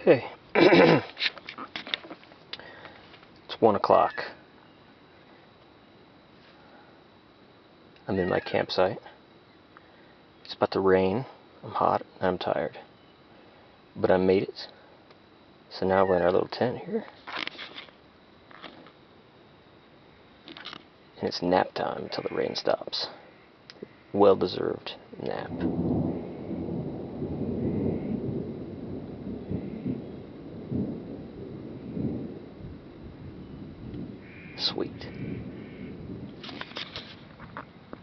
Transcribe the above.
Okay. it's one o'clock. I'm in my campsite. It's about to rain. I'm hot and I'm tired. But I made it. So now we're in our little tent here. And it's nap time until the rain stops. Well deserved nap. Sweet.